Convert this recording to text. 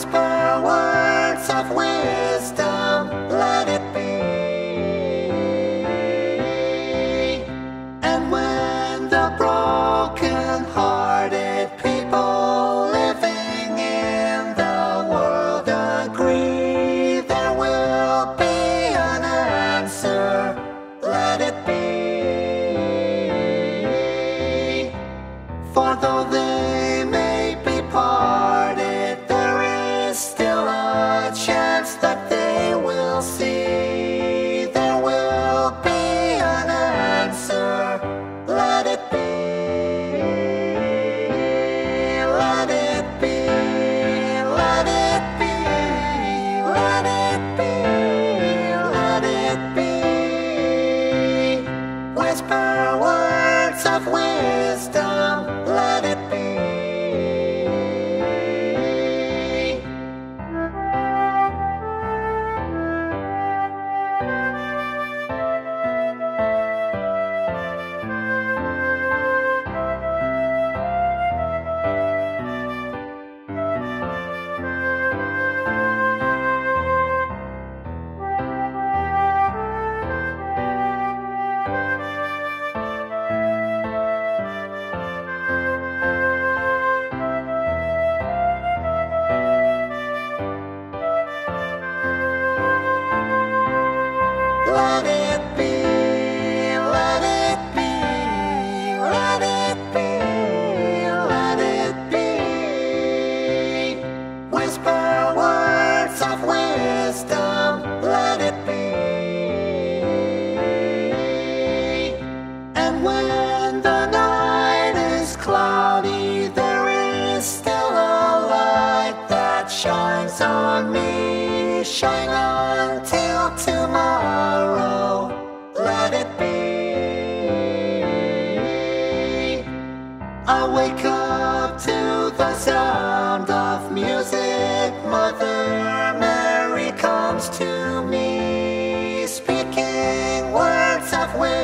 whisper up to the sound of music. Mother Mary comes to me, speaking words of wisdom.